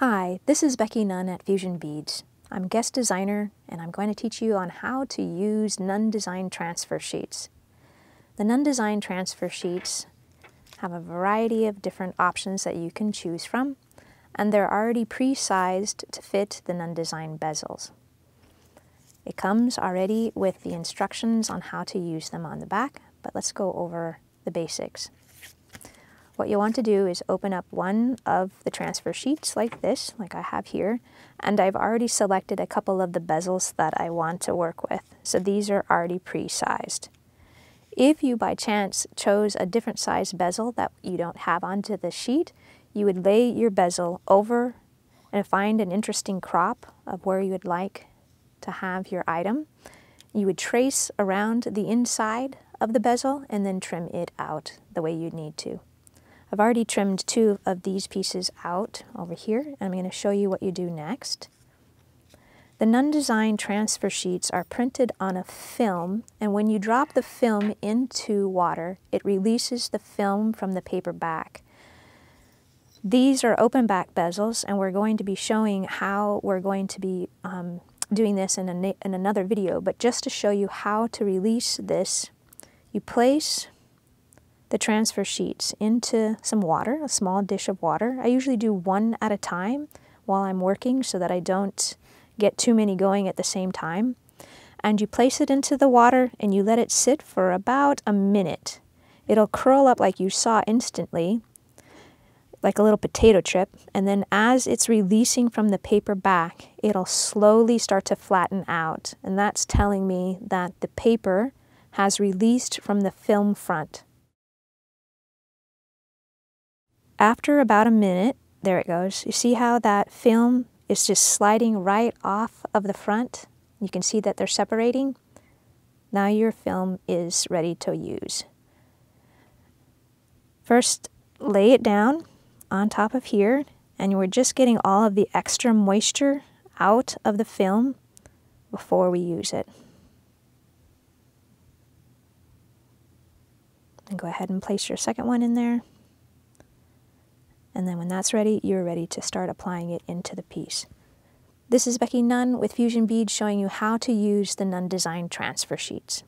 Hi, this is Becky Nunn at Fusion Beads. I'm guest designer and I'm going to teach you on how to use Nunn Design transfer sheets. The Nunn Design transfer sheets have a variety of different options that you can choose from and they're already pre-sized to fit the Nunn Design bezels. It comes already with the instructions on how to use them on the back, but let's go over the basics. What you'll want to do is open up one of the transfer sheets like this, like I have here, and I've already selected a couple of the bezels that I want to work with. So these are already pre-sized. If you by chance chose a different size bezel that you don't have onto the sheet, you would lay your bezel over and find an interesting crop of where you would like to have your item. You would trace around the inside of the bezel and then trim it out the way you need to. I've already trimmed two of these pieces out over here, and I'm going to show you what you do next. The Nunn Design transfer sheets are printed on a film, and when you drop the film into water, it releases the film from the paper back. These are open back bezels, and we're going to be showing how we're going to be um, doing this in, a, in another video, but just to show you how to release this, you place the transfer sheet into some water, a small dish of water. I usually do one at a time while I'm working so that I don't get too many going at the same time. And you place it into the water and you let it sit for about a minute. It'll curl up like you saw instantly, like a little potato chip. And then as it's releasing from the paper back, it'll slowly start to flatten out. And that's telling me that the paper has released from the film front. After about a minute, there it goes. You see how that film is just sliding right off of the front? You can see that they're separating. Now your film is ready to use. First, lay it down on top of here, and we're just getting all of the extra moisture out of the film before we use it. And go ahead and place your second one in there. And then when that's ready, you're ready to start applying it into the piece. This is Becky Nunn with Fusion Beads showing you how to use the Nunn Design transfer sheets.